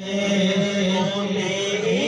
Amen.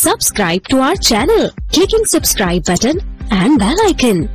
Subscribe to our channel, clicking subscribe button and bell icon.